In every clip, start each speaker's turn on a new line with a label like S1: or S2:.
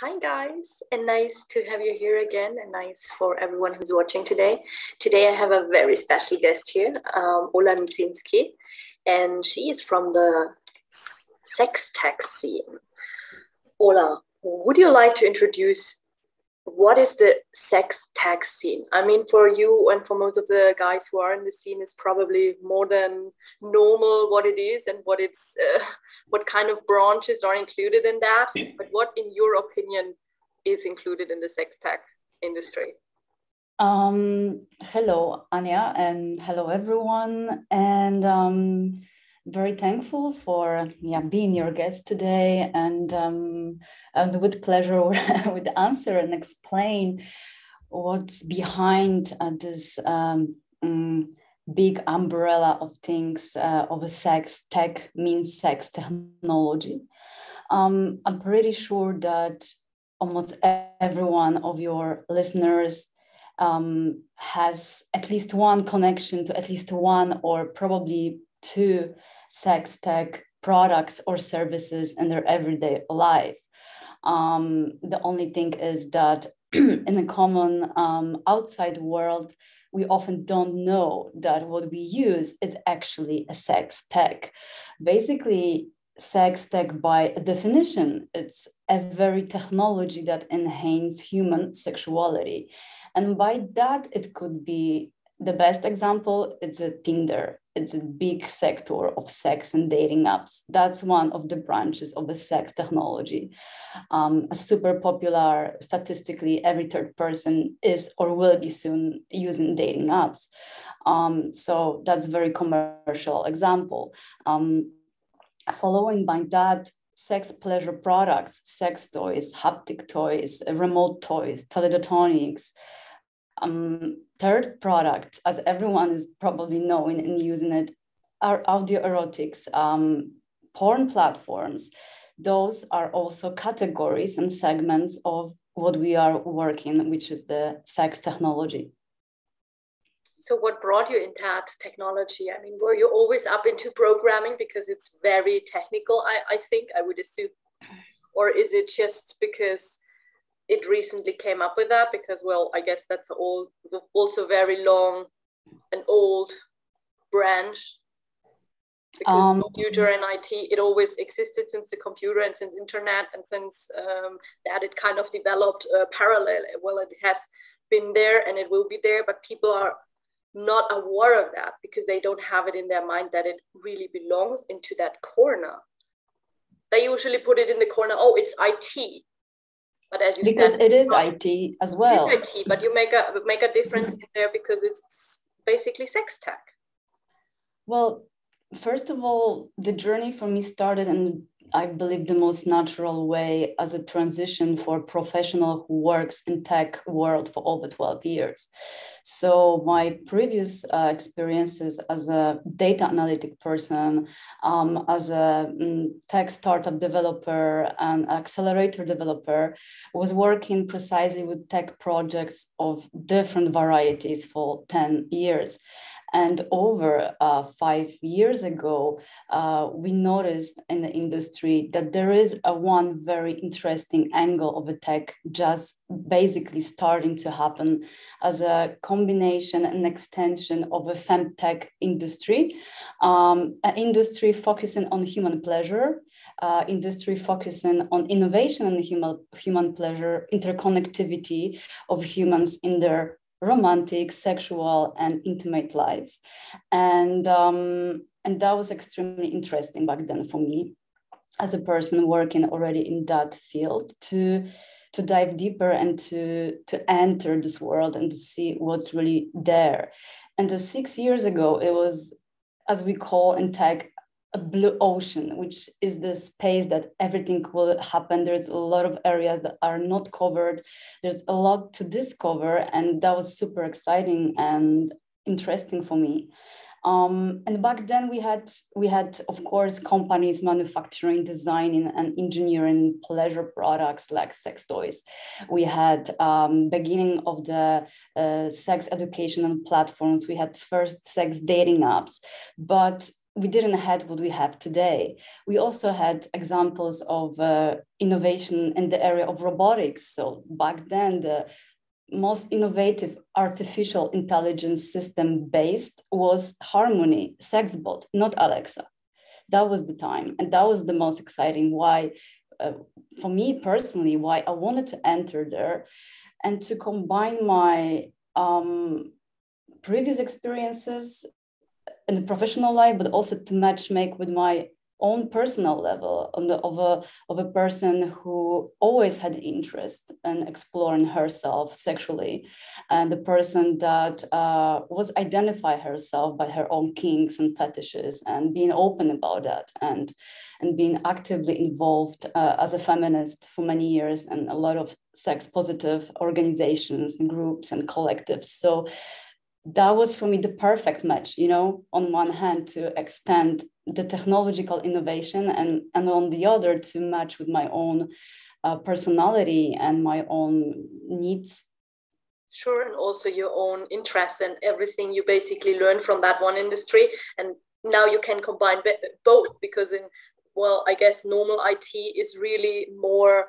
S1: Hi guys, and nice to have you here again, and nice for everyone who's watching today. Today I have a very special guest here, um, Ola Miedzynska, and she is from the sex tech scene. Ola, would you like to introduce what is the sex tech scene? I mean, for you and for most of the guys who are in the scene, is probably more than normal what it is and what it's uh, what kind of branches are included in that. But what, in your opinion, is included in the sex tech industry?
S2: Um, hello, Anya, and hello everyone. And um, very thankful for yeah, being your guest today and, um, and with pleasure would answer and explain what's behind uh, this um, um, big umbrella of things uh, of a sex tech means sex technology. Um, I'm pretty sure that almost every one of your listeners um, has at least one connection to at least one or probably two sex tech products or services in their everyday life. Um, the only thing is that in the common um, outside world, we often don't know that what we use is actually a sex tech. Basically, sex tech by definition, it's a very technology that enhances human sexuality. And by that, it could be the best example, it's a Tinder it's a big sector of sex and dating apps. That's one of the branches of the sex technology. Um, a super popular, statistically, every third person is or will be soon using dating apps. Um, so that's very commercial example. Um, following by that, sex pleasure products, sex toys, haptic toys, remote toys, teledildonics, um, third product, as everyone is probably knowing and using it, are audio erotics, um, porn platforms. Those are also categories and segments of what we are working, which is the sex technology.
S1: So, what brought you into that technology? I mean, were you always up into programming because it's very technical? I, I think I would assume, or is it just because it recently came up with that because well i guess that's all also very long and old branch um, computer and IT, it always existed since the computer and since internet and since um, that it kind of developed uh, parallel. Well, it has been there and it will be there, but people are not aware of that because they don't have it in their mind that it really belongs into that corner. They usually put it in the corner, oh, it's IT.
S2: But as you because said, it is not, IT as well.
S1: It is IT, but you make a make a difference in there because it's basically sex tech.
S2: Well, first of all, the journey for me started in I believe the most natural way as a transition for a professional who works in tech world for over 12 years. So my previous uh, experiences as a data analytic person, um, as a um, tech startup developer and accelerator developer, was working precisely with tech projects of different varieties for 10 years. And over uh, five years ago, uh, we noticed in the industry that there is a one very interesting angle of attack just basically starting to happen as a combination and extension of a femtech industry, um, an industry focusing on human pleasure, uh, industry focusing on innovation and human, human pleasure, interconnectivity of humans in their romantic, sexual, and intimate lives. And, um, and that was extremely interesting back then for me as a person working already in that field to to dive deeper and to to enter this world and to see what's really there and the six years ago it was as we call in tech a blue ocean, which is the space that everything will happen. There's a lot of areas that are not covered. There's a lot to discover, and that was super exciting and interesting for me. Um, and back then we had we had of course companies manufacturing, designing, and engineering pleasure products like sex toys. We had um, beginning of the uh, sex education and platforms. We had first sex dating apps, but we didn't have what we have today. We also had examples of uh, innovation in the area of robotics. So back then, the most innovative artificial intelligence system based was Harmony, Sexbot, not Alexa. That was the time. And that was the most exciting why, uh, for me personally, why I wanted to enter there and to combine my um, previous experiences in the professional life, but also to match make with my own personal level on the, of, a, of a person who always had interest in exploring herself sexually and the person that uh, was identify herself by her own kinks and fetishes and being open about that and and being actively involved uh, as a feminist for many years and a lot of sex positive organizations and groups and collectives. So that was for me the perfect match you know on one hand to extend the technological innovation and and on the other to match with my own uh, personality and my own needs.
S1: Sure and also your own interests and everything you basically learn from that one industry. And now you can combine both because in well i guess normal it is really more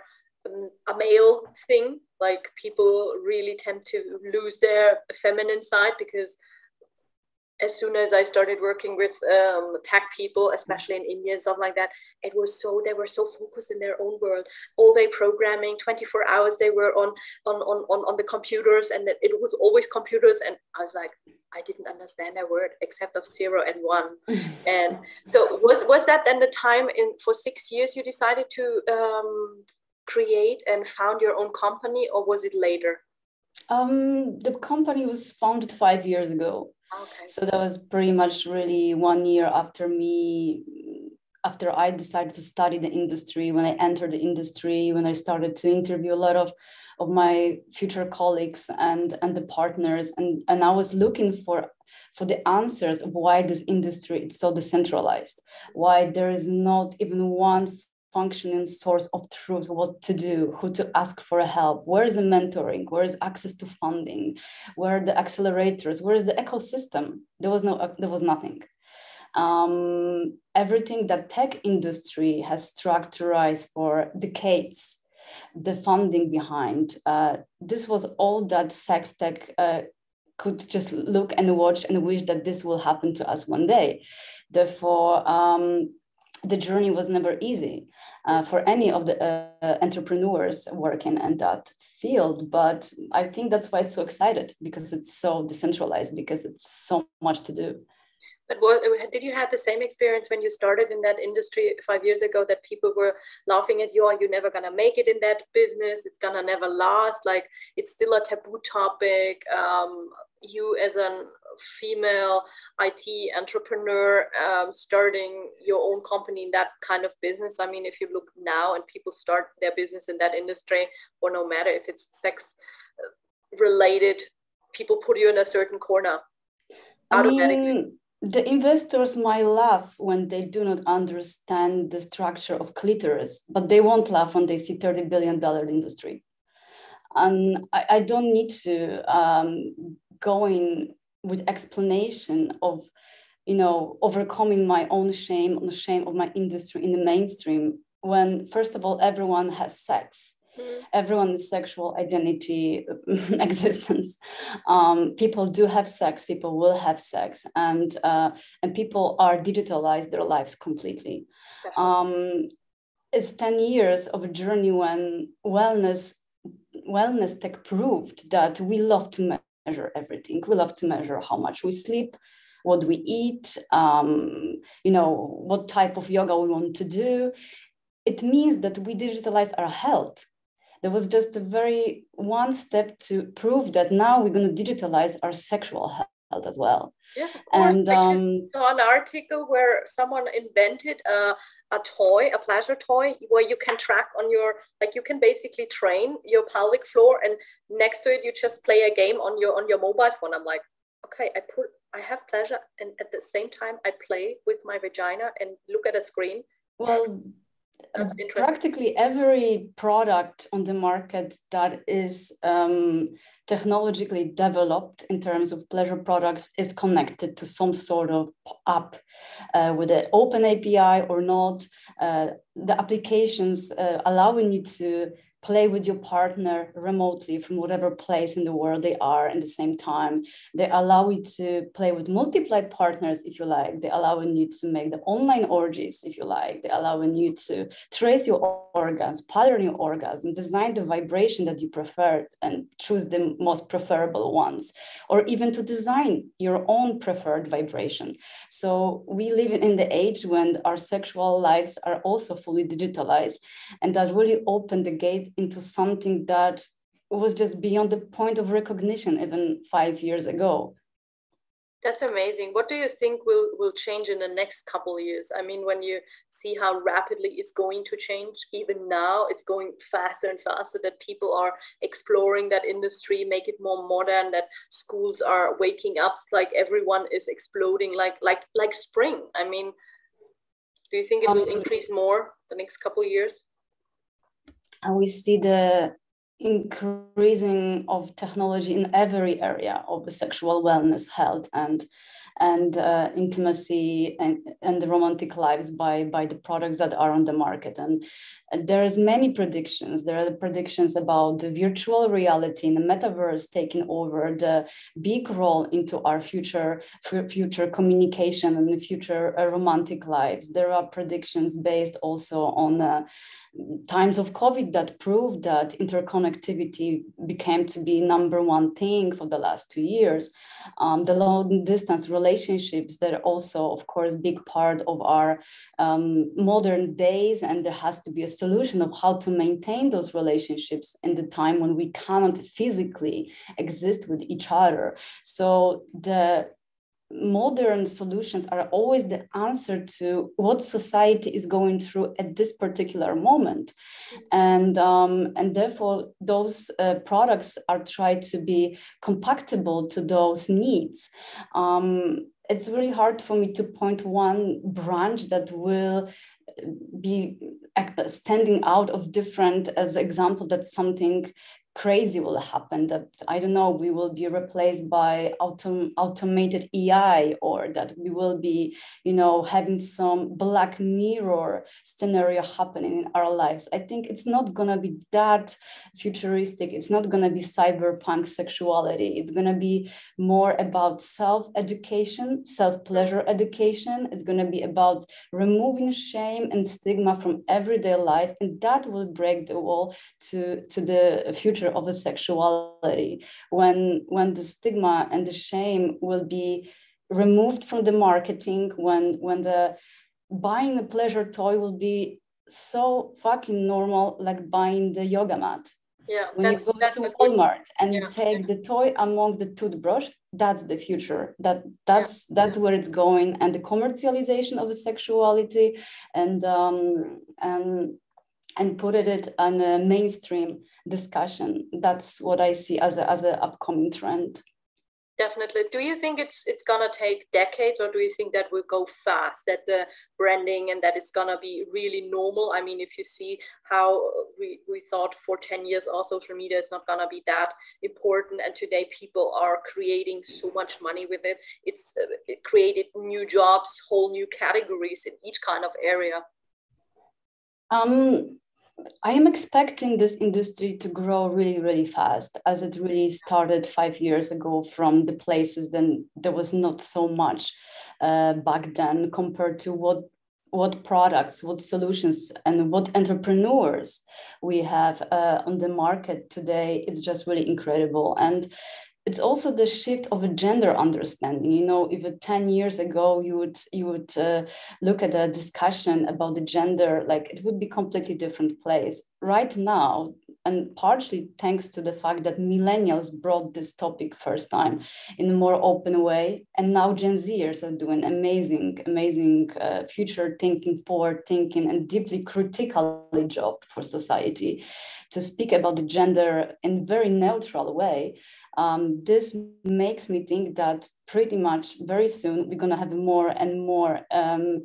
S1: a male thing like people really tend to lose their feminine side because as soon as I started working with um, tech people, especially in India and stuff like that, it was so they were so focused in their own world, all day programming, 24 hours they were on on on on, on the computers, and it was always computers. And I was like, I didn't understand a word except of zero and one. and so was was that then the time in for six years you decided to um, create and found your own company, or was it later?
S2: Um, the company was founded five years ago. Okay. So that was pretty much really one year after me, after I decided to study the industry, when I entered the industry, when I started to interview a lot of of my future colleagues and and the partners and and I was looking for for the answers of why this industry is so decentralized why there is not even one functioning source of truth what to do who to ask for help where is the mentoring where is access to funding where are the accelerators where is the ecosystem? There was no there was nothing. Um, everything that tech industry has structured for decades the funding behind uh, this was all that sex tech uh, could just look and watch and wish that this will happen to us one day. Therefore um, the journey was never easy uh, for any of the uh, entrepreneurs working in that field. But I think that's why it's so excited because it's so decentralized, because it's so much to do.
S1: But did you have the same experience when you started in that industry five years ago that people were laughing at you, oh, you're never gonna make it in that business, it's gonna never last, like it's still a taboo topic. Um, you as a female IT entrepreneur um, starting your own company in that kind of business. I mean, if you look now and people start their business in that industry, or no matter if it's sex uh, related, people put you in a certain corner
S2: automatically. I mean, the investors might laugh when they do not understand the structure of clitoris, but they won't laugh when they see $30 billion industry. And I, I don't need to um, go in with explanation of you know overcoming my own shame on the shame of my industry in the mainstream when first of all everyone has sex. Mm. everyone's sexual identity existence. Um, people do have sex people will have sex and uh, and people are digitalized their lives completely. Um, it's 10 years of a journey when wellness wellness tech proved that we love to measure everything. We love to measure how much we sleep, what we eat, um, you know, what type of yoga we want to do. It means that we digitalize our health. There was just a very one step to prove that now we're going to digitalize our sexual health as well.
S1: Yes, of course. And um, saw an article where someone invented a, a toy, a pleasure toy, where you can track on your like you can basically train your pelvic floor, and next to it you just play a game on your on your mobile phone. I'm like, okay, I put I have pleasure, and at the same time I play with my vagina and look at a screen.
S2: Well, practically every product on the market that is um, technologically developed in terms of pleasure products is connected to some sort of app uh, with an open API or not. Uh, the applications uh, allowing you to play with your partner remotely from whatever place in the world they are in the same time. They allow you to play with multiple partners if you like. They allowing you to make the online orgies if you like. They allowing you to trace your orgasm, pattern your orgasm, design the vibration that you prefer and choose the most preferable ones, or even to design your own preferred vibration. So we live in the age when our sexual lives are also fully digitalized and that really opened the gate into something that was just beyond the point of recognition even five years ago.
S1: That's amazing. What do you think will, will change in the next couple of years? I mean, when you see how rapidly it's going to change, even now it's going faster and faster that people are exploring that industry, make it more modern, that schools are waking up like everyone is exploding like like like spring. I mean, do you think it will um, increase more the next couple of years?
S2: And we see the increasing of technology in every area of sexual wellness, health, and and uh, intimacy and, and the romantic lives by, by the products that are on the market. And, and there's many predictions. There are predictions about the virtual reality and the metaverse taking over the big role into our future, future communication and the future uh, romantic lives. There are predictions based also on uh, times of COVID that proved that interconnectivity became to be number one thing for the last two years. Um, the long distance relationships that are also, of course, big part of our um, modern days, and there has to be a solution of how to maintain those relationships in the time when we cannot physically exist with each other. So the modern solutions are always the answer to what society is going through at this particular moment. And um, and therefore those uh, products are tried to be compatible to those needs. Um, it's really hard for me to point one branch that will be uh, standing out of different as example that something crazy will happen that i don't know we will be replaced by autom- automated ai or that we will be you know having some black mirror scenario happening in our lives. I think it's not going to be that futuristic. It's not going to be cyberpunk sexuality. It's going to be more about self education self pleasure education. It's going to be about removing shame and stigma from everyday life and that will break the wall to to the future of a sexuality when when the stigma and the shame will be removed from the marketing when when the buying a pleasure toy will be so fucking normal like buying the yoga mat.
S1: Yeah
S2: when you go to walmart and yeah, take yeah. the toy among the toothbrush that's the future. That that's yeah, that's where it's going. And the commercialization of the sexuality and um and and put it on a mainstream discussion. That's what I see as a, as an upcoming trend.
S1: Definitely. Do you think it's it's gonna take decades, or do you think that will go fast? That the branding and that it's gonna be really normal. I mean, if you see how we we thought for ten years, all social media is not gonna be that important, and today people are creating so much money with it. It's uh, it created new jobs, whole new categories in each kind of area.
S2: Um, I am expecting this industry to grow really, really fast as it really started five years ago from the places then there was not so much uh, back then compared to what what products, what solutions, and what entrepreneurs we have uh, on the market today. It's just really incredible. And it's also the shift of a gender understanding. You know even 10 years ago you would you would uh, look at a discussion about the gender like it would be completely different place. Right now and partially thanks to the fact that millennials brought this topic first time in a more open way and now gen zers are doing amazing amazing uh, future thinking forward thinking and deeply critical job for society to speak about the gender in very neutral way um, this makes me think that pretty much very soon we're going to have more and more um,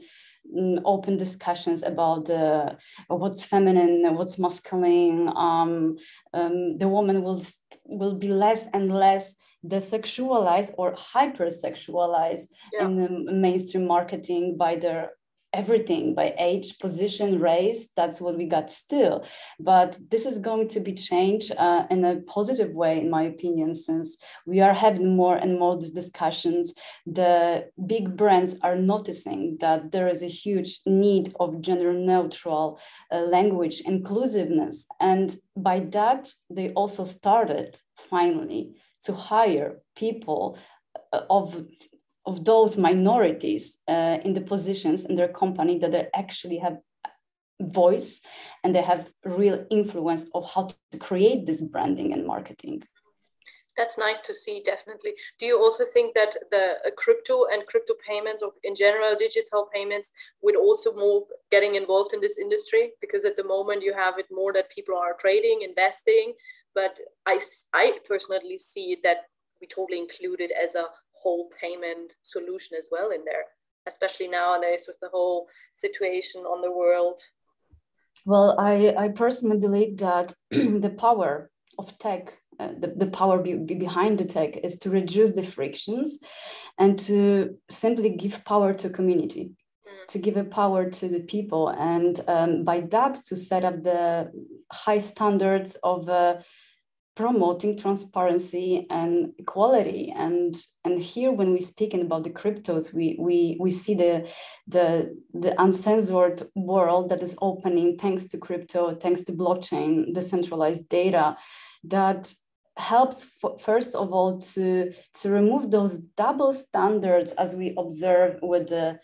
S2: open discussions about uh, what's feminine, what's masculine. Um, um, the woman will will be less and less desexualized or hypersexualized yeah. in the mainstream marketing by their everything by age, position, race. That's what we got still. But this is going to be changed uh, in a positive way, in my opinion, since we are having more and more discussions. The big brands are noticing that there is a huge need of gender neutral uh, language, inclusiveness. And by that, they also started finally to hire people uh, of of those minorities uh, in the positions in their company that they actually have voice and they have real influence of how to create this branding and marketing.
S1: That's nice to see definitely. Do you also think that the uh, crypto and crypto payments or in general digital payments would also more getting involved in this industry? Because at the moment you have it more that people are trading investing but i i personally see that we totally include it as a whole payment solution as well in there, especially nowadays with the whole situation on the world?
S2: Well, I, I personally believe that the power of tech, uh, the, the power be, be behind the tech is to reduce the frictions and to simply give power to community mm. to give a power to the people and um, by that to set up the high standards of uh, promoting transparency and equality. And and here when we speaking about the cryptos we we we see the the the uncensored world that is opening thanks to crypto thanks to blockchain decentralized data that helps first of all to to remove those double standards as we observe with the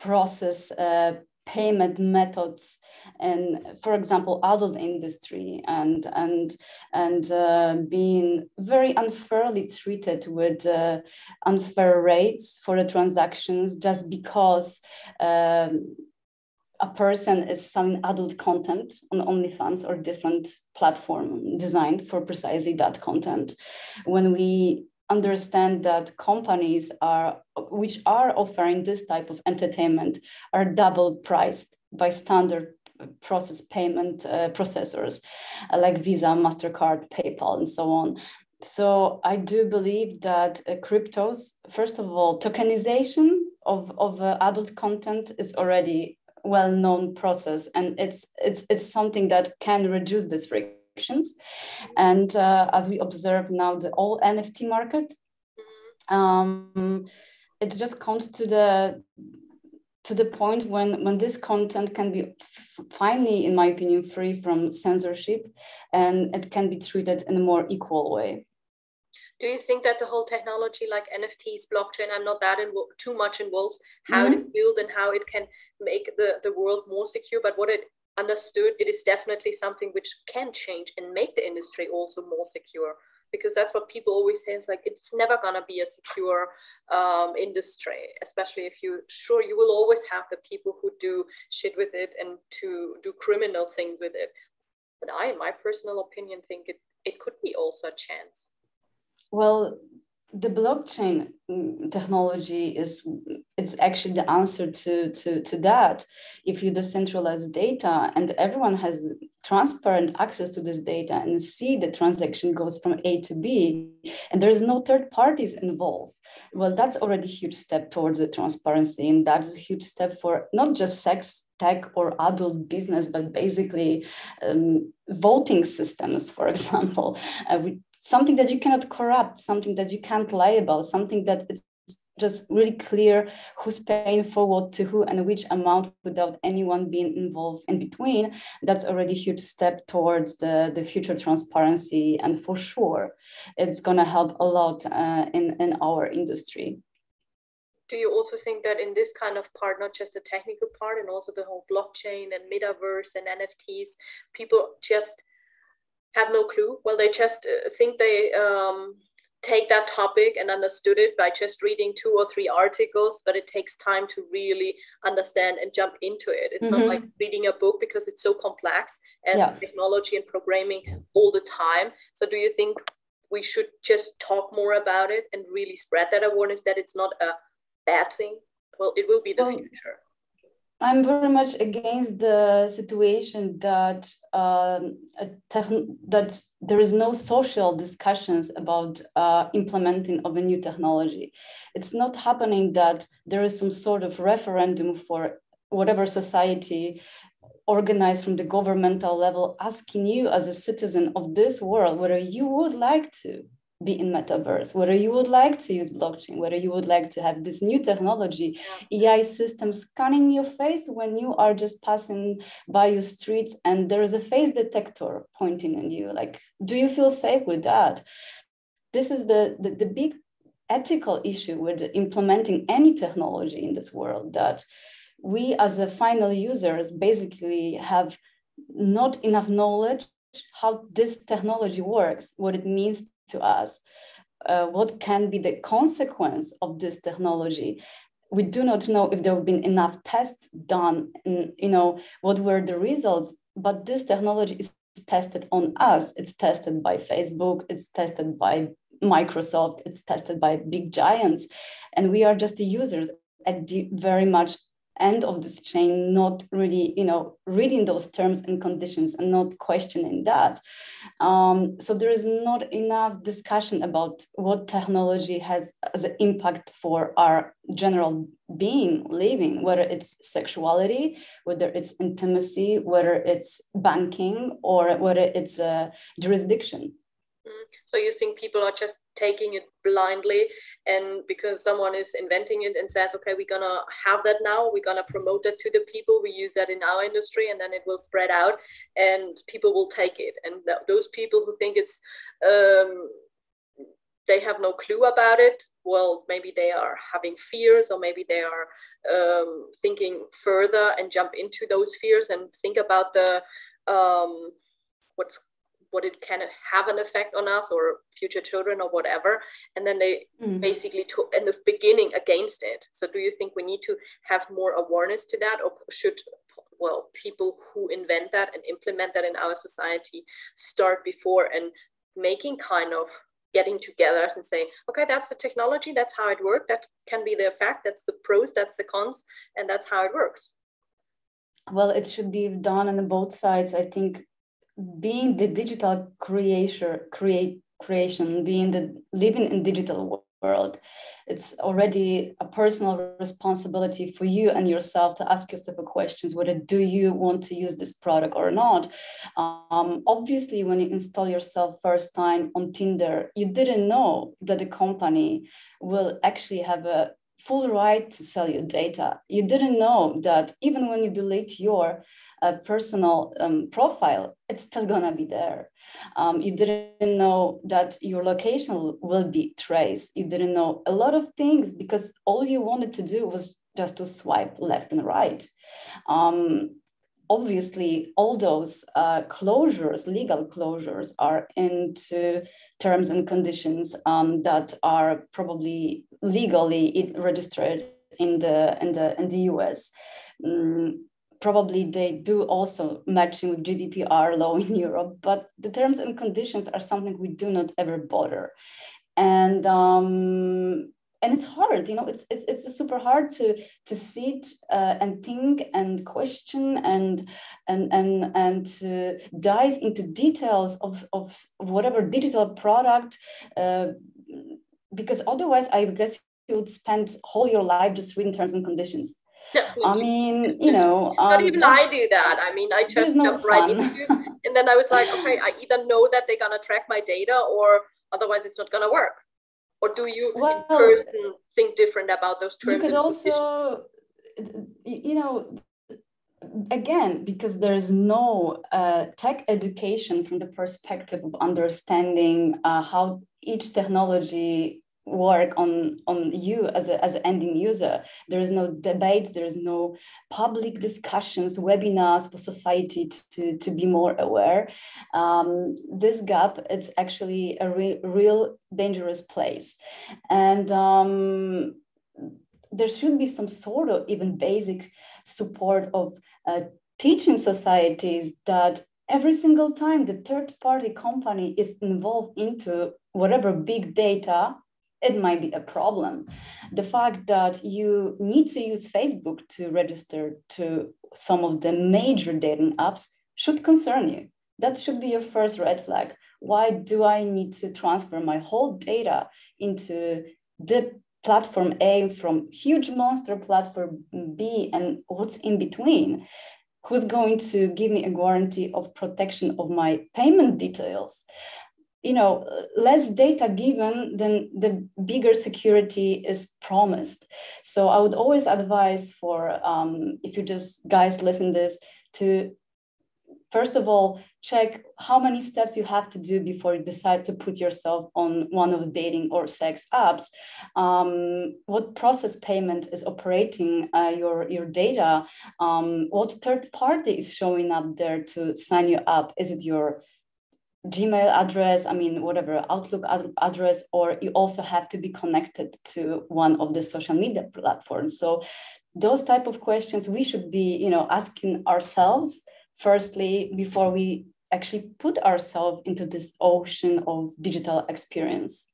S2: process uh, payment methods and for example adult industry and and and uh, being very unfairly treated with uh, unfair rates for the transactions just because um, a person is selling adult content on OnlyFans or different platform designed for precisely that content. When we understand that companies are which are offering this type of entertainment are double priced by standard process payment uh, processors uh, like Visa, Mastercard, PayPal, and so on. So I do believe that uh, cryptos, first of all, tokenization of, of uh, adult content is already well-known process, and it's it's it's something that can reduce this frictions. And uh, as we observe now, the all NFT market, um, it just comes to the to the point when when this content can be finally in my opinion free from censorship and it can be treated in a more equal way
S1: do you think that the whole technology like nfts blockchain i'm not that involved too much involved how mm-hmm. it is built and how it can make the, the world more secure but what it understood it is definitely something which can change and make the industry also more secure because that's what people always say. It's like it's never gonna be a secure um, industry, especially if you sure you will always have the people who do shit with it and to do criminal things with it. But I, in my personal opinion, think it it could be also a chance.
S2: Well, the blockchain mm, technology is it's actually the answer to, to, to that. If you decentralize data and everyone has transparent access to this data and see the transaction goes from A to B and there's no third parties involved, well, that's already a huge step towards the transparency. And that's a huge step for not just sex tech or adult business, but basically um, voting systems, for example. Uh, we something that you cannot corrupt, something that you can't lie about, something that it's just really clear who's paying for what to who and which amount without anyone being involved in between. That's already a huge step towards the, the future transparency. And for sure, it's going to help a lot uh, in, in our industry
S1: do you also think that in this kind of part, not just the technical part, and also the whole blockchain and metaverse and NFTs, people just have no clue. Well, they just uh, think they um, take that topic and understood it by just reading two or three articles, but it takes time to really understand and jump into it. It's mm-hmm. not like reading a book because it's so complex as yeah. technology and programming all the time. So, do you think we should just talk more about it and really spread that awareness that it's not a bad thing? Well, it will be the well, future
S2: I'm very much against the situation that um, that there is no social discussions about uh, implementing of a new technology. It's not happening that there is some sort of referendum for whatever society organized from the governmental level asking you as a citizen of this world whether you would like to be in metaverse whether you would like to use blockchain whether you would like to have this new technology ai system scanning your face when you are just passing by your streets and there is a face detector pointing at you. Like do you feel safe with that? This is the, the, the big ethical issue with implementing any technology in this world that we as a final users basically have not enough knowledge how this technology works what it means to us, uh, what can be the consequence of this technology. We do not know if there have been enough tests done, and you know what were the results. But this technology is tested on us. It's tested by Facebook. It's tested by Microsoft. It's tested by big giants, and we are just the users at the very much end of this chain not really you know reading those terms and conditions and not questioning that um, so there is not enough discussion about what technology has as an impact for our general being living whether it's sexuality whether it's intimacy whether it's banking or whether it's a jurisdiction.
S1: So you think people are just taking it blindly and because someone is inventing it and says okay we're gonna have that now we're gonna promote that to the people we use that in our industry and then it will spread out and people will take it. And th- those people who think it's um, they have no clue about it well maybe they are having fears or maybe they are um, thinking further and jump into those fears and think about the um, what's what it can have an effect on us or future children or whatever. And then they mm. basically took in the beginning against it. So do you think we need to have more awareness to that? Or should well people who invent that and implement that in our society start before and making kind of getting together and saying okay that's the technology that's how it works that can be the effect that's the pros that's the cons and that's how it works?
S2: Well it should be done on both sides. I think being the digital creator, create creation, being the living in digital world, it's already a personal responsibility for you and yourself to ask yourself questions whether do you want to use this product or not. Um, obviously, when you install yourself first time on Tinder, you didn't know that the company will actually have a full right to sell your data. You didn't know that even when you delete your uh, personal um, profile, it's still gonna be there. Um, you didn't know that your location will be traced. You didn't know a lot of things because all you wanted to do was just to swipe left and right. Um, obviously, all those uh, closures, legal closures, are into terms and conditions um, that are probably legally registered in the in the in the US. Mm, probably they do also matching with GDPR law in Europe, but the terms and conditions are something we do not ever bother. And um, and it's hard, you know, it's it's it's super hard to to sit uh, and think and question and and and and to dive into details of of whatever digital product, uh, because otherwise, I guess you would spend whole your life just reading terms and conditions I mean, you know,
S1: um, not even I do that. I mean, I just no jump right into, and then I was like, okay, I either know that they're gonna track my data, or otherwise it's not gonna work. Or do you well, person think different about those terms?
S2: You could also, you know, again because there's no uh, tech education from the perspective of understanding uh, how each technology work on on you as a as an ending user. There is no debates there is no public discussions webinars for society to to be more aware. Um, this gap it's actually a re- real dangerous place. And um, there should be some sort of even basic support of uh, teaching societies that every single time the third party company is involved into whatever big data it might be a problem. The fact that you need to use Facebook to register to some of the major dating apps should concern you. That should be your first red flag. Why do I need to transfer my whole data into the platform A from huge monster platform B and what's in between? Who's going to give me a guarantee of protection of my payment details? You know less data given then the bigger security is promised. So i would always advise for um, if you just guys listen this to first of all check how many steps you have to do before you decide to put yourself on one of dating or sex apps. Um, what process payment is operating uh, your your data? Um, what third party is showing up there to sign you up? Is it your Gmail address, I mean, whatever Outlook ad- address, or you also have to be connected to one of the social media platforms. So those type of questions we should be, you know, asking ourselves firstly before we actually put ourselves into this ocean of digital experience.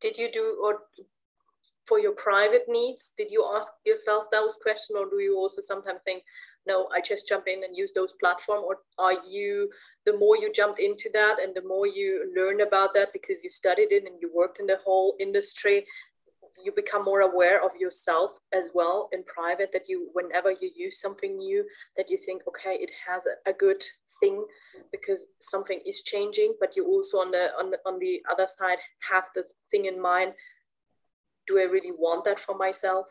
S1: Did you do or for your private needs, did you ask yourself those questions, or do you also sometimes think, no, I just jump in and use those platforms? Or are you, the more you jump into that and the more you learn about that because you studied it and you worked in the whole industry, you become more aware of yourself as well in private that you, whenever you use something new, that you think, okay, it has a, a good thing because something is changing, but you also on the, on the, on the other side have the thing in mind, do I really want that for myself?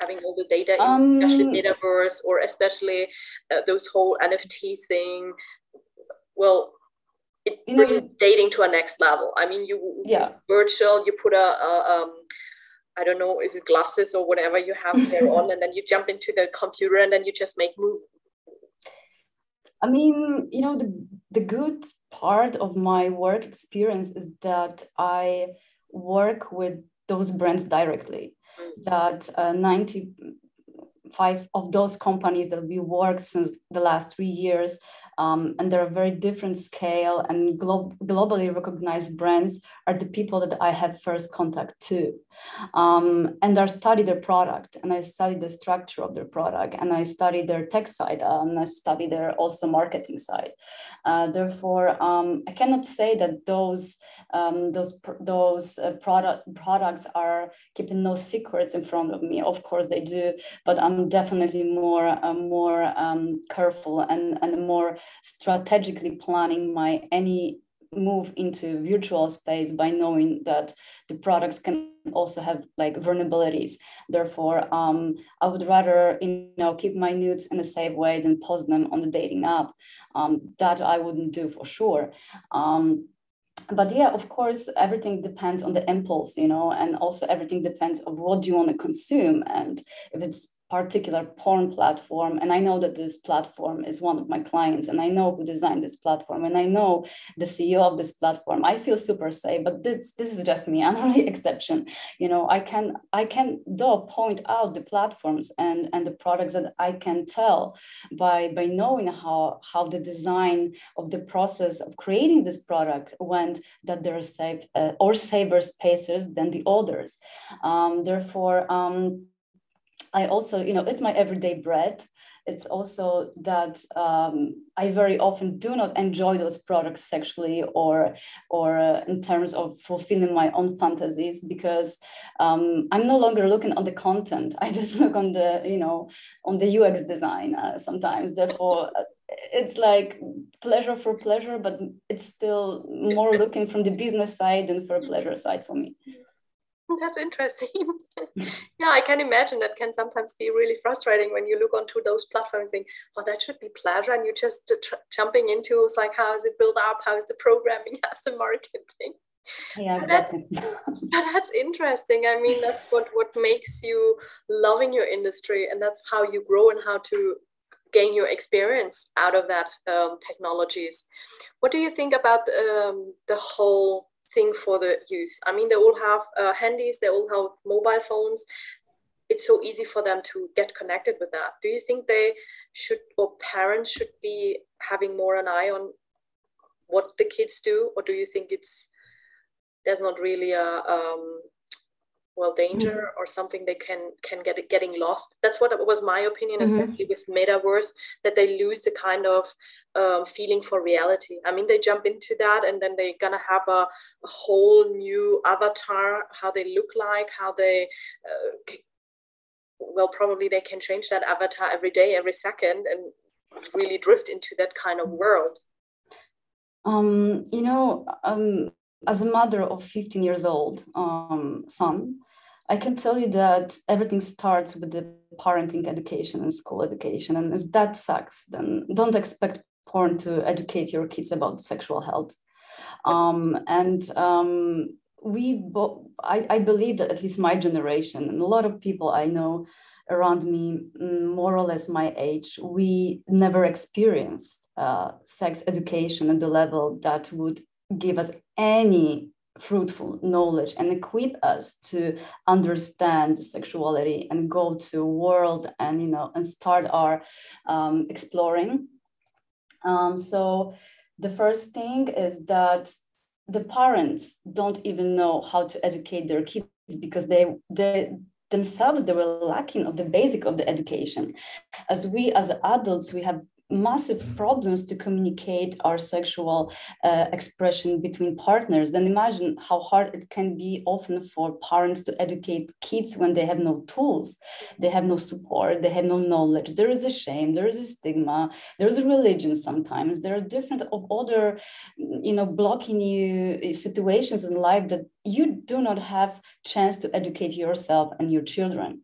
S1: having all the data, um, especially metaverse or especially uh, those whole NFT thing. Well, it you brings know, dating to a next level. I mean, you
S2: yeah
S1: virtual, you put a, a um, I don't know, is it glasses or whatever you have there on, and then you jump into the computer and then you just make move.
S2: I mean, you know, the the good part of my work experience is that I work with those brands directly that uh, 95 of those companies that we worked since the last three years um, and they're very different scale and glo- globally recognized brands are the people that I have first contact to. Um, and I study their product and I study the structure of their product and I study their tech side uh, and I study their also marketing side. Uh, therefore, um, I cannot say that those um, those those uh, product products are keeping no secrets in front of me. Of course they do, but I'm definitely more uh, more um, careful and and more strategically planning my any move into virtual space by knowing that the products can also have like vulnerabilities. Therefore um, i would rather you know keep my nudes in a safe way than post them on the dating app. Um, that i wouldn't do for sure. Um, but yeah of course everything depends on the impulse you know and also everything depends on what you want to consume. And if it's particular porn platform and i know that this platform is one of my clients and i know who designed this platform and i know the ceo of this platform. I feel super safe but this this is just me. I'm only exception. You know i can i can though point out the platforms and and the products that i can tell by by knowing how how the design of the process of creating this product went that there are safe uh, or safer spaces than the others. Um, therefore um, I also, you know, it's my everyday bread. It's also that um, I very often do not enjoy those products sexually or or uh, in terms of fulfilling my own fantasies because um, I'm no longer looking on the content. I just look on the you know on the UX design uh, sometimes. Therefore. Uh, it's like pleasure for pleasure, but it's still more looking from the business side than for a pleasure side for me.
S1: That's interesting. yeah, I can imagine that can sometimes be really frustrating when you look onto those platforms and think, oh, that should be pleasure. And you just tr- jumping into it's like, how is it built up? How is the programming? How's the marketing?
S2: Yeah, exactly.
S1: That's, that's interesting. I mean, that's what, what makes you loving your industry. And that's how you grow and how to gain your experience out of that um, technologies. What do you think about um, the whole thing for the youth. I mean, they all have uh, handies, they all have mobile phones. It's so easy for them to get connected with that. Do you think they should, or parents should be having more an eye on what the kids do, or do you think it's there's not really a um, well danger mm-hmm. or something they can can get it getting lost that's what was my opinion mm-hmm. especially with metaverse that they lose the kind of um, feeling for reality i mean they jump into that and then they're gonna have a, a whole new avatar how they look like how they uh, well probably they can change that avatar every day every second and really drift into that kind of world
S2: um, you know um, as a mother of 15 years old um, son, I can tell you that everything starts with the parenting education and school education. And if that sucks, then don't expect porn to educate your kids about sexual health. Um, and um, we, bo- I, I believe that at least my generation and a lot of people I know around me, mm, more or less my age, we never experienced uh, sex education at the level that would give us any fruitful knowledge and equip us to understand sexuality and go to world and you know and start our um, exploring. Um, so the first thing is that the parents don't even know how to educate their kids because they they themselves they were lacking of the basic of the education. As we as adults we have massive problems to communicate our sexual uh, expression between partners. Then imagine how hard it can be often for parents to educate kids when they have no tools they have no support they have no knowledge. There is a shame there is a stigma there is a religion sometimes. There are different of other you know blocking you situations in life that you do not have chance to educate yourself and your children.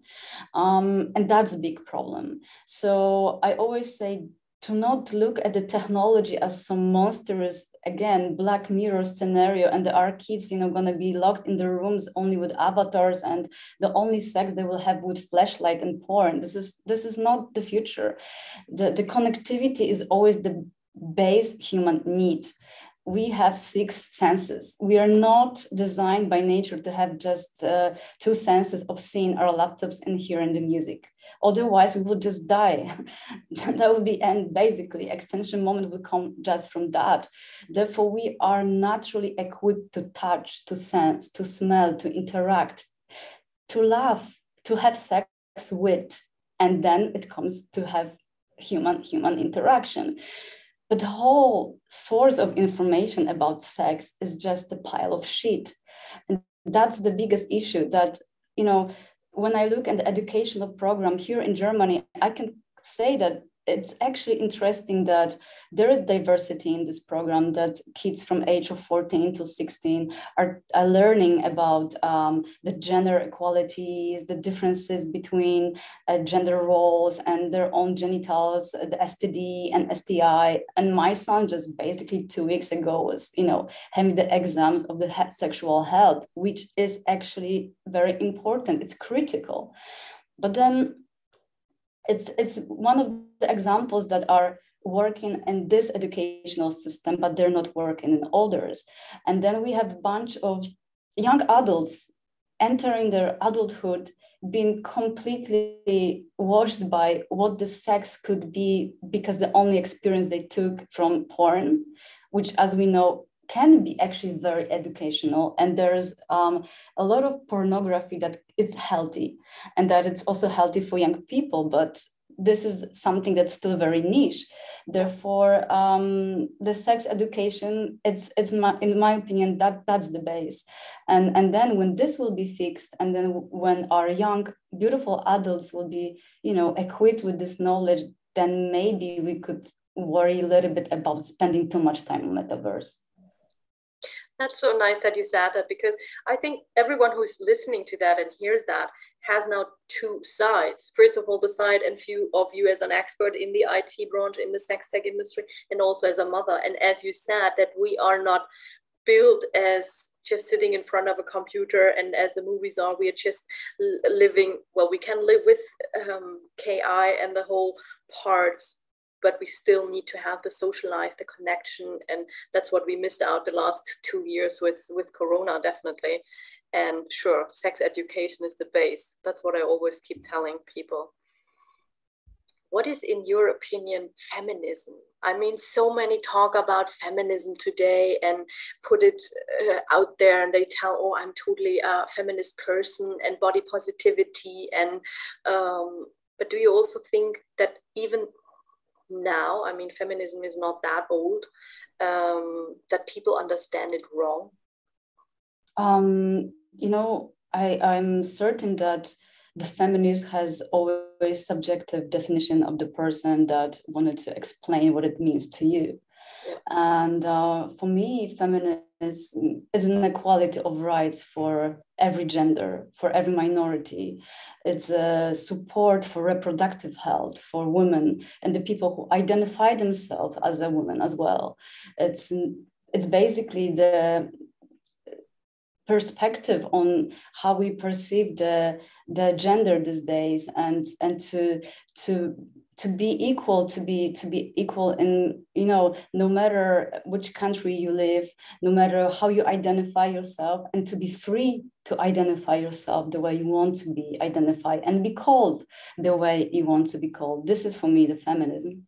S2: Um, and that's a big problem. So i always say to not look at the technology as some monstrous again black mirror scenario and our kids you know going to be locked in their rooms only with avatars and the only sex they will have with Fleshlight and porn. This is this is not the future. The, the connectivity is always the base human need we have six senses. We are not designed by nature to have just uh, two senses of seeing our laptops and hearing the music. Otherwise, we would just die. that would be, and basically, extension moment would come just from that. Therefore, we are naturally equipped to touch, to sense, to smell, to interact, to laugh, to have sex with, and then it comes to have human human interaction. But the whole source of information about sex is just a pile of shit. And that's the biggest issue that, you know, when I look at the educational program here in Germany, I can say that it's actually interesting that there is diversity in this program that kids from age of 14 to 16 are, are learning about um, the gender equalities the differences between uh, gender roles and their own genitals the std and sti and my son just basically two weeks ago was you know having the exams of the sexual health which is actually very important. It's critical. But then it's it's one of the examples that are working in this educational system, but they're not working in others. And then we have a bunch of young adults entering their adulthood being completely washed by what the sex could be because the only experience they took from porn, which as we know can be actually very educational and there's um, a lot of pornography that is healthy and that it's also healthy for young people but this is something that's still very niche. Therefore um, the sex education it's it's my, in my opinion that that's the base. And and then when this will be fixed and then when our young beautiful adults will be you know equipped with this knowledge then maybe we could worry a little bit about spending too much time on metaverse
S1: that's so nice that you said that because I think everyone who's listening to that and hears that has now two sides. First of all, the side and view of you as an expert in the IT branch, in the sex tech industry, and also as a mother. And as you said, that we are not built as just sitting in front of a computer and as the movies are we are just living well we can live with um, ki and the whole parts but we still need to have the social life, the connection, and that's what we missed out the last two years with with Corona, definitely. And sure, sex education is the base. That's what I always keep telling people. what is, in your opinion, feminism? I mean, so many talk about feminism today and put it uh, out there, and they tell, "Oh, I'm totally a feminist person," and body positivity. And um, but do you also think that even now, I mean, feminism is not that old, um, that people understand it wrong?
S2: Um, you know, I, I'm certain that the feminist has always subjective definition of the person that wanted to explain what it means to you. Yeah. And uh, for me, feminism is, is an equality of rights for every gender, for every minority. It's a support for reproductive health for women and the people who identify themselves as a woman as well. It's it's basically the perspective on how we perceive the the gender these days and and to to to be equal to be to be equal in you know no matter which country you live no matter how you identify yourself and to be free to identify yourself the way you want to be identified and be called the way you want to be called this is for me the feminism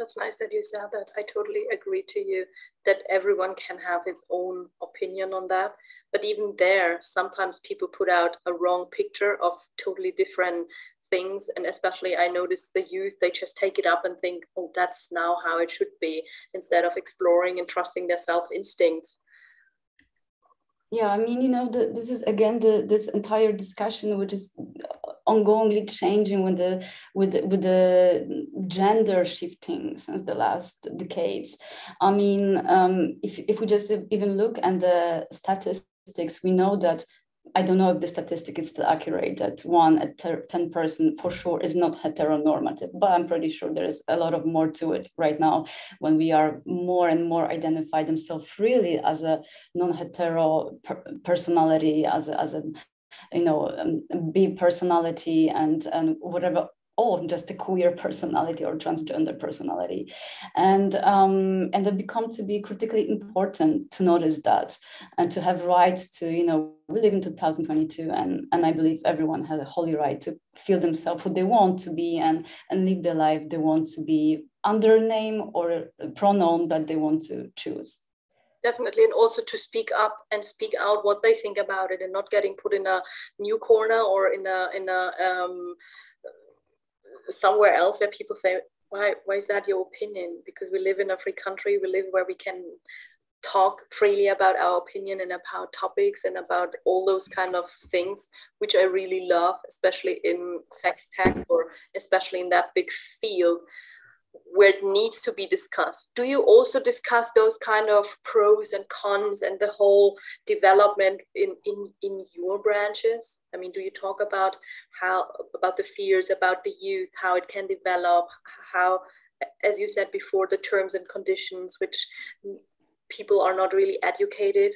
S1: that's nice that you said that. I totally agree to you that everyone can have his own opinion on that. But even there, sometimes people put out a wrong picture of totally different things. And especially, I notice the youth, they just take it up and think, oh, that's now how it should be, instead of exploring and trusting their self instincts
S2: yeah i mean you know the, this is again the this entire discussion which is ongoingly changing with the with the, with the gender shifting since the last decades i mean um, if, if we just even look at the statistics we know that I don't know if the statistic is accurate that one at 10 person for sure is not heteronormative, but I'm pretty sure there is a lot of more to it right now when we are more and more identify themselves really as a non-hetero per personality, as a, as a you know, um, B personality and, and whatever oh, just a queer personality or transgender personality. And, um, and it become to be critically important to notice that and to have rights to, you know, we live in 2022 and, and I believe everyone has a holy right to feel themselves who they want to be and, and live the life they want to be under a name or pronoun that they want to choose
S1: definitely and also to speak up and speak out what they think about it and not getting put in a new corner or in a in a um, somewhere else where people say, why, why is that your opinion? Because we live in a free country, we live where we can talk freely about our opinion and about topics and about all those kind of things, which I really love, especially in sex tech or especially in that big field where it needs to be discussed. Do you also discuss those kind of pros and cons and the whole development in, in, in your branches? I mean, do you talk about how about the fears about the youth, how it can develop, how, as you said before, the terms and conditions which people are not really educated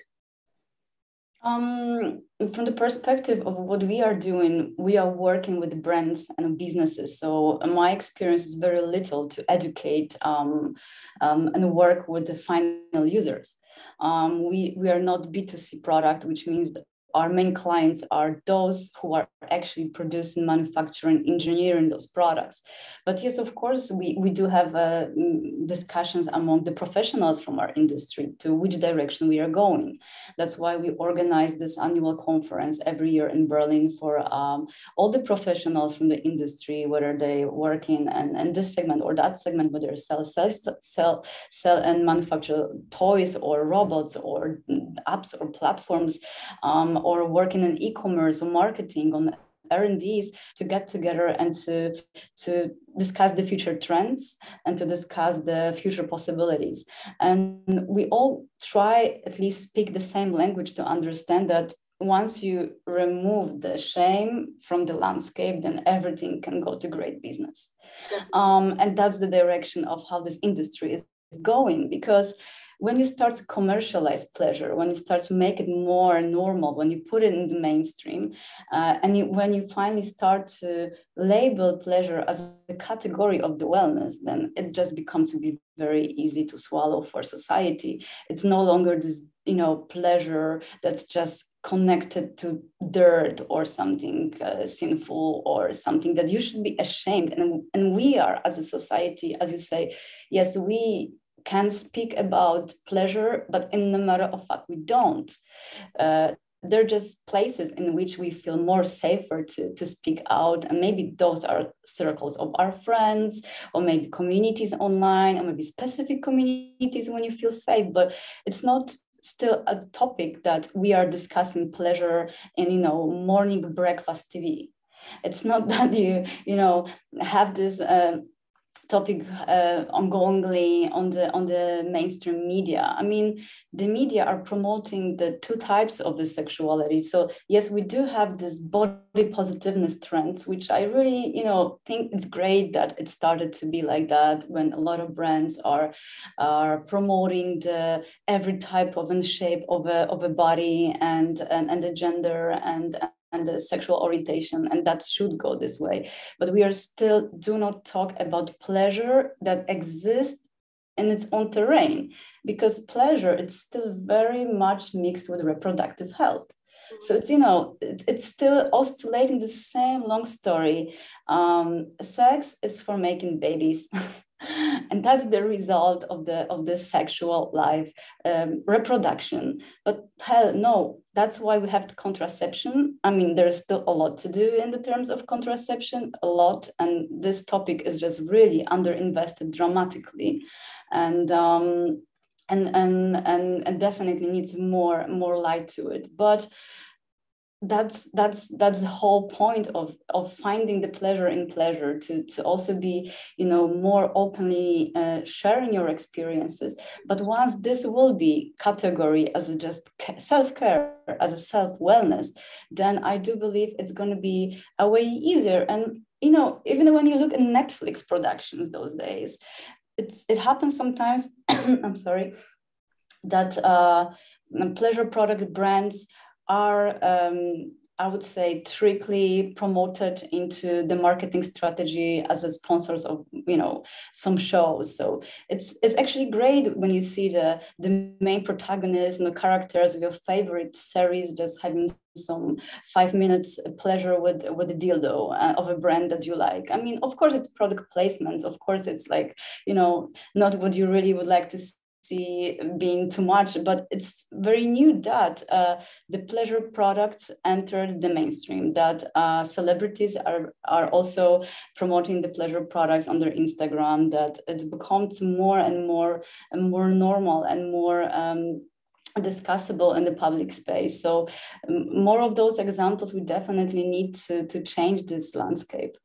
S2: um, from the perspective of what we are doing, we are working with brands and businesses. So uh, my experience is very little to educate um, um, and work with the final users. Um, we, we are not B2C product, which means our main clients are those who are actually producing, manufacturing, engineering those products. But yes, of course, we, we do have uh, mm, discussions among the professionals from our industry to which direction we are going. That's why we organize this annual conference every year in Berlin for um, all the professionals from the industry, whether they work in and, and this segment or that segment, whether sell, sell, sell, sell and manufacture toys or robots or mm, apps or platforms. Um, or working in e-commerce or marketing on R&Ds to get together and to, to discuss the future trends and to discuss the future possibilities. And we all try at least speak the same language to understand that once you remove the shame from the landscape, then everything can go to great business. Um, and that's the direction of how this industry is going because when you start to commercialize pleasure, when you start to make it more normal, when you put it in the mainstream, uh, and you, when you finally start to label pleasure as a category of the wellness, then it just becomes to be very easy to swallow for society. It's no longer this, you know, pleasure that's just connected to dirt or something uh, sinful or something that you should be ashamed and and we are as a society as you say yes we can speak about pleasure but in the matter of fact we don't. Uh, they're just places in which we feel more safer to, to speak out and maybe those are circles of our friends or maybe communities online or maybe specific communities when you feel safe but it's not still a topic that we are discussing pleasure in you know morning breakfast tv it's not that you you know have this uh, topic uh, ongoingly on the on the mainstream media. I mean, the media are promoting the two types of the sexuality. So yes, we do have this body positiveness trends, which I really you know think it's great that it started to be like that when a lot of brands are are promoting the every type of and shape of a of a body and and, and the gender and and the sexual orientation and that should go this way. But we are still do not talk about pleasure that exists in its own terrain because pleasure it's still very much mixed with reproductive health. So it's you know it, it's still oscillating the same long story. Um, sex is for making babies and that's the result of the of the sexual life um, reproduction. But hell no that's why we have contraception. I mean there's still a lot to do in the terms of contraception a lot and this topic is just really underinvested dramatically. And um, and, and and and definitely needs more more light to it. But that's that's that's the whole point of of finding the pleasure in pleasure to to also be you know more openly uh, sharing your experiences. But once this will be category as a just self-care as a self-wellness then i do believe it's going to be a way easier. And you know even when you look at netflix productions those days it's it happens sometimes i'm sorry that uh pleasure product brands are um, I would say strictly promoted into the marketing strategy as a sponsors of you know some shows. So it's it's actually great when you see the the main protagonists and the characters of your favorite series just having some five minutes pleasure with with a dildo uh, of a brand that you like. I mean, of course, it's product placement. Of course, it's like you know not what you really would like to see being too much, but it's very new that uh, the pleasure products entered the mainstream, that uh, celebrities are, are also promoting the pleasure products on their Instagram, that it becomes more and more and more normal and more um, discussable in the public space. So more of those examples, we definitely need to, to change this landscape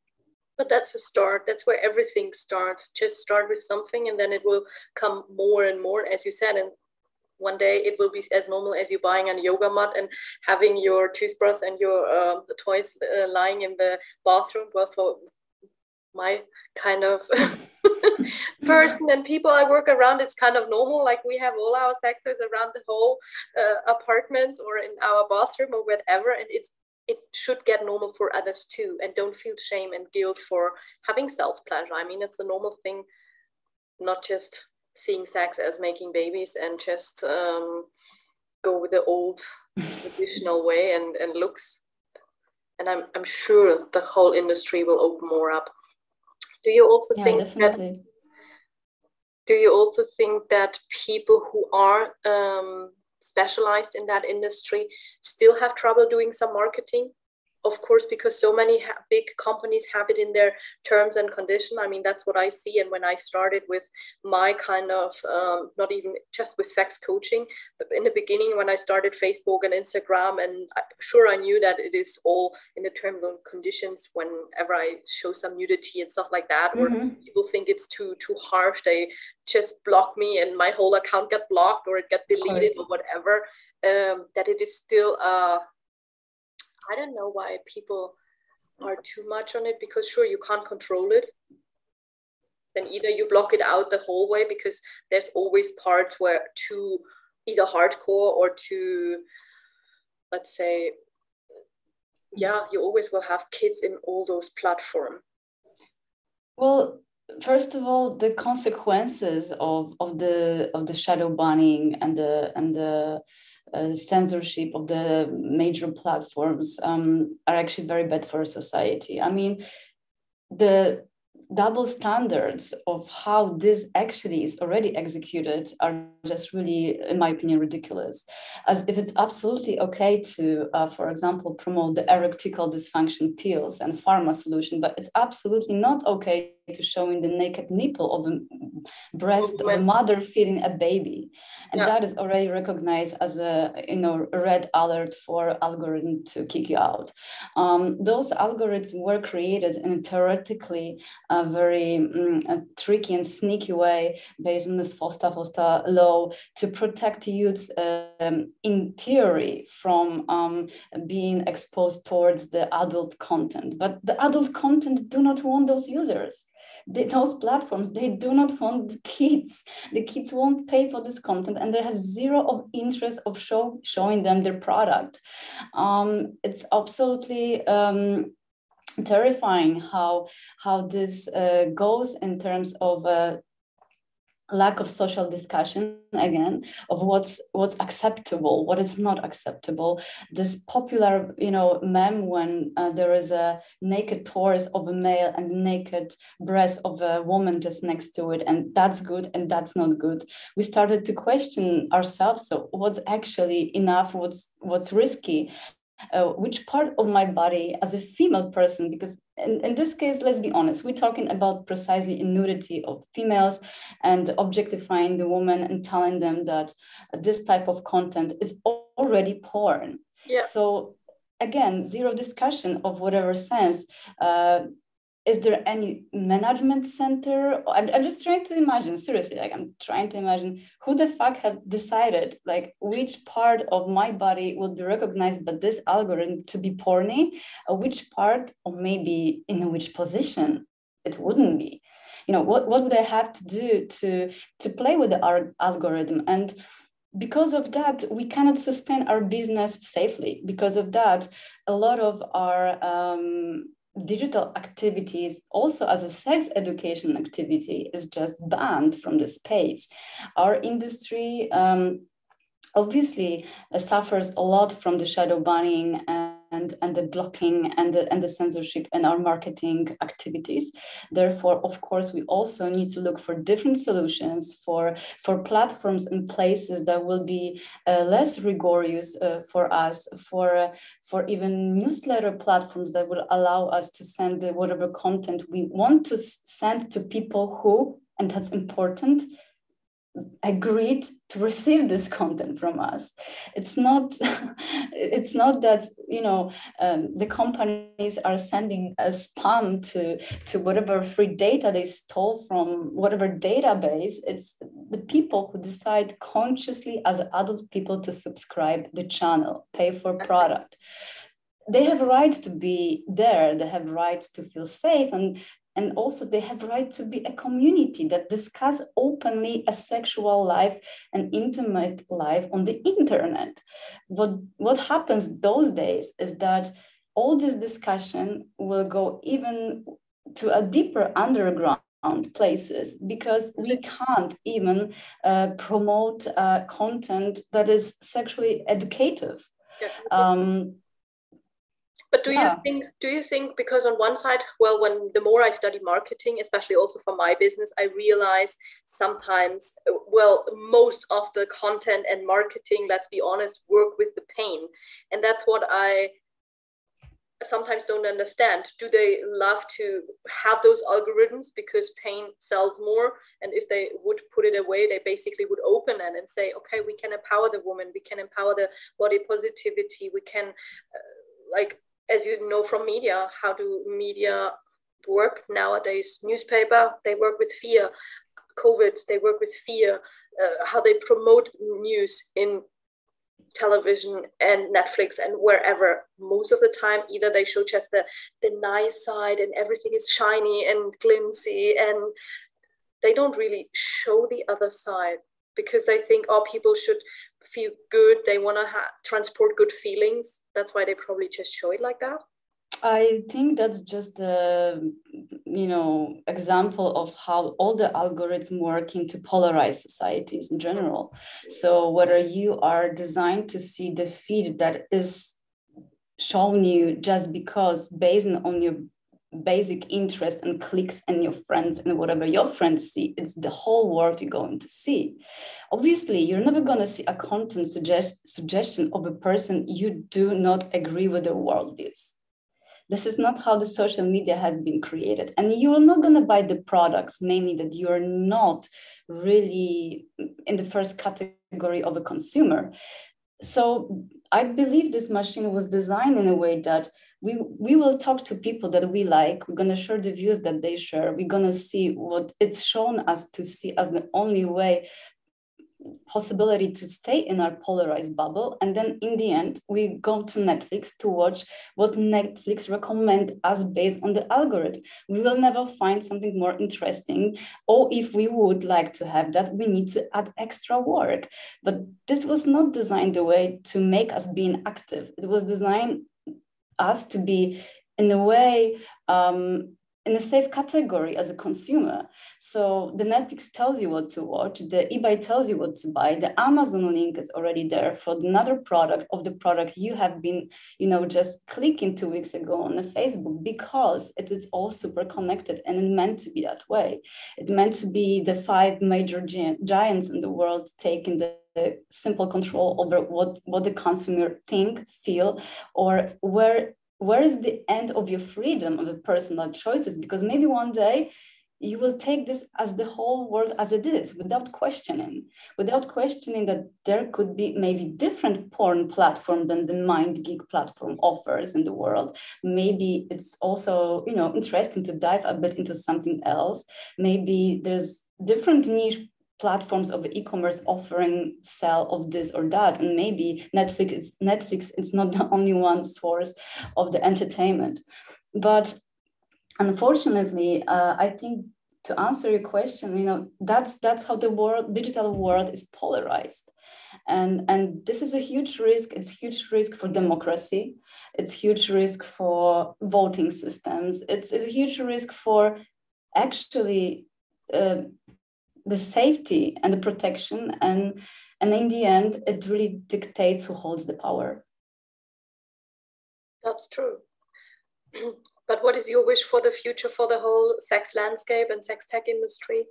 S1: but that's a start. That's where everything starts. Just start with something and then it will come more and more as you said. And one day it will be as normal as you buying a yoga mat and having your toothbrush and your uh, toys uh, lying in the bathroom. Well for my kind of person and people I work around, it's kind of normal. Like we have all our sectors around the whole uh, apartments or in our bathroom or whatever, and it's it should get normal for others too and don't feel shame and guilt for having self pleasure i mean it's a normal thing not just seeing sex as making babies and just um, go with the old traditional way and, and looks. And I'm, I'm sure the whole industry will open more up. Do you also yeah, think definitely. that do you also think that people who are um, specialized in that industry still have trouble doing some marketing of course because so many ha- big companies have it in their terms and condition. I mean that's what i see. And when i started with my kind of um, not even just with sex coaching but in the beginning when i started facebook and instagram and I, sure i knew that it is all in the terms and conditions whenever i show some nudity and stuff like that mm-hmm. or people think it's too too harsh. They just block me and my whole account get blocked or it get deleted or whatever um, that it is still uh, I don't know why people are too much on it because sure you can't control it. Then either you block it out the whole way because there's always parts where too either hardcore or too let's say yeah you always will have kids in all those platforms
S2: well first of all the consequences of, of the of the shadow banning and the and the uh, censorship of the major platforms um, are actually very bad for society. I mean, the double standards of how this actually is already executed are just really, in my opinion, ridiculous. As if it's absolutely okay to, uh, for example, promote the erectile dysfunction pills and pharma solution, but it's absolutely not okay to showing the naked nipple of a breast of a mother feeding a baby. And yeah. that is already recognized as a you know red alert for algorithm to kick you out. Um, those algorithms were created in a theoretically a very um, a tricky and sneaky way based on this FOSTA FOSTA law to protect youths um, in theory from um, being exposed towards the adult content. But the adult content do not want those users those platforms they do not want the kids. The kids won't pay for this content and they have zero of interest of show, showing them their product. Um, it's absolutely um, terrifying how how this uh, goes in terms of uh, lack of social discussion again of what's what's acceptable what is not acceptable. This popular you know meme when uh, there is a naked torso of a male and naked breast of a woman just next to it and that's good and that's not good. We started to question ourselves so what's actually enough what's what's risky? Uh, which part of my body as a female person because in, in this case let's be honest we're talking about precisely nudity of females and objectifying the woman and telling them that this type of content is already porn yeah. so again zero discussion of whatever sense uh, is there any management center? I'm, I'm just trying to imagine seriously like i'm trying to imagine who the fuck have decided like which part of my body would be recognized by this algorithm to be porny or which part or maybe in which position it wouldn't be. You know what, what would i have to do to to play with the algorithm? And because of that we cannot sustain our business safely. Because of that a lot of our um, digital activities also as a sex education activity is just banned from the space. Our industry um, obviously uh, suffers a lot from the shadow banning and, and the blocking and the, and the censorship in our marketing activities. Therefore, of course, we also need to look for different solutions for, for platforms and places that will be uh, less rigorous uh, for us, for, uh, for even newsletter platforms that will allow us to send whatever content we want to send to people who, and that's important, agreed to receive this content from us. It's not it's not that you know um, the companies are sending a spam to to whatever free data they stole from whatever database. It's the people who decide consciously as adult people to subscribe the channel pay for product. They have rights to be there. They have rights to feel safe. And and also they have right to be a community that discuss openly a sexual life and intimate life on the internet. What what happens those days is that all this discussion will go even to a deeper underground places because we can't even uh, promote uh, content that is sexually educative. Um,
S1: but do yeah. you think do you think because on one side, well, when the more I study marketing, especially also for my business, I realize sometimes well, most of the content and marketing, let's be honest, work with the pain. And that's what I sometimes don't understand. Do they love to have those algorithms because pain sells more? And if they would put it away, they basically would open it and say, okay, we can empower the woman, we can empower the body positivity, we can uh, like as you know from media, how do media work nowadays? Newspaper, they work with fear. COVID, they work with fear. Uh, how they promote news in television and Netflix and wherever. Most of the time, either they show just the, the nice side and everything is shiny and glimsy, and they don't really show the other side because they think, oh, people should feel good. They want to ha- transport good feelings that's why they probably just show it like that
S2: I think that's just a you know example of how all the algorithms working to polarize societies in general. So whether you are designed to see the feed that is shown you just because based on your basic interest and clicks and your friends and whatever your friends see. It's the whole world you're going to see. Obviously you're never going to see a content suggest, suggestion of a person you do not agree with their worldviews. This is not how the social media has been created. And you're not going to buy the products mainly that you're not really in the first category of a consumer. So i believe this machine was designed in a way that we we will talk to people that we like. We're to share the views that they share. We're to see what it's shown us to see as the only way possibility to stay in our polarized bubble. And then in the end we go to netflix to watch what netflix recommend us based on the algorithm. We will never find something more interesting or if we would like to have that we need to add extra work. But this was not designed the way to make us being active it was designed us to be in a way um, in a safe category as a consumer. So the Netflix tells you what to watch, the eBay tells you what to buy, the Amazon link is already there for another product of the product you have been, you know, just clicking two weeks ago on the Facebook because it is all super connected and it meant to be that way. It meant to be the five major gi- giants in the world taking the simple control over what, what the consumer think, feel, or where where is the end of your freedom of the personal choices? Because maybe one day you will take this as the whole world as it is without questioning without questioning that there could be maybe different porn platform than the Mind MindGeek platform offers in the world maybe it's also you know interesting to dive a bit into something else maybe there's different niche platforms of e-commerce offering sell of this or that and maybe netflix is netflix is not the only one source of the entertainment. But unfortunately uh, i think to answer your question you know that's that's how the world digital world is polarized. And and this is a huge risk. It's huge risk for democracy. It's huge risk for voting systems. It's, it's a huge risk for actually uh, the safety and the protection and and in the end it really dictates who holds the power.
S1: That's true. But what is your wish for the future for the whole sex landscape and sex tech industry?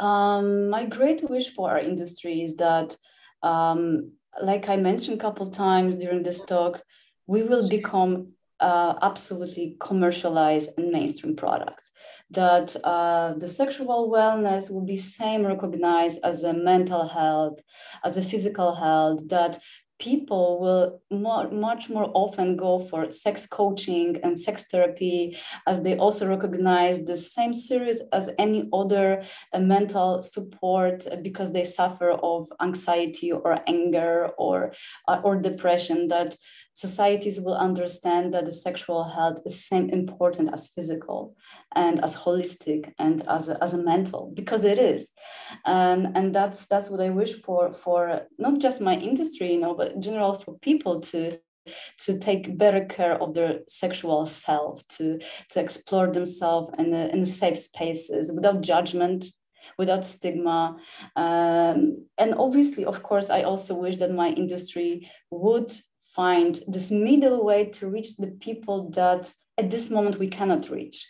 S2: Um, my great wish for our industry is that um, like i mentioned a couple times during this talk we will become uh, absolutely commercialized and mainstream products that uh, the sexual wellness will be same recognized as a mental health as a physical health that people will more, much more often go for sex coaching and sex therapy as they also recognize the same serious as any other uh, mental support because they suffer of anxiety or anger or uh, or depression that societies will understand that the sexual health is same important as physical and as holistic and as a, as a mental because it is and and that's that's what i wish for for not just my industry you know but in general for people to to take better care of their sexual self to to explore themselves in, in safe spaces without judgment without stigma um, and obviously of course i also wish that my industry would find this middle way to reach the people that at this moment we cannot reach.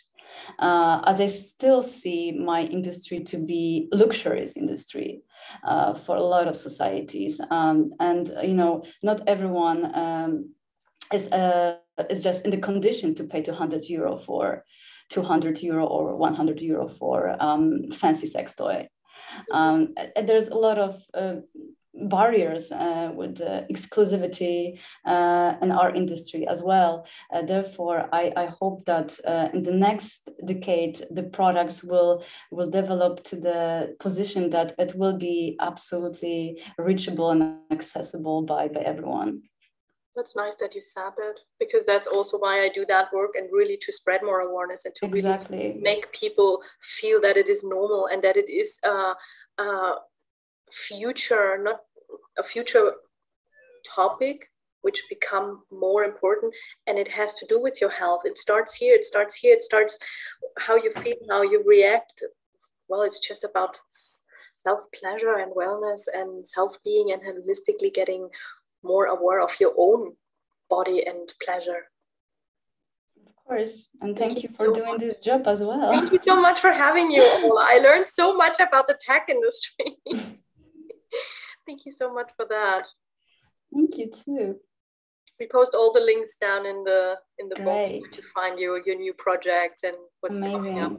S2: Uh, as I still see my industry to be luxurious industry uh, for a lot of societies, um, and you know, not everyone um, is uh, is just in the condition to pay 200 euro for 200 euro or 100 euro for um, fancy sex toy. Um, there's a lot of uh, barriers uh, with uh, exclusivity uh, in our industry as well. Uh, therefore, I, I hope that uh, in the next decade, the products will, will develop to the position that it will be absolutely reachable and accessible by, by everyone.
S1: That's nice that you said that because that's also why I do that work and really to spread more awareness and to exactly. really make people feel that it is normal and that it is uh, uh, future, not a future topic which become more important and it has to do with your health. It starts here it starts here it starts how you feel how you react. Well it's just about self pleasure and wellness and self being and holistically getting more aware of your own body and pleasure.
S2: Of course. And thank, thank you for so doing much. this job as well.
S1: Thank you so much for having you i learned so much about the tech industry thank you so much for that.
S2: Thank you too.
S1: We post all the links down in the in the book to find your your new projects and what's Amazing. coming up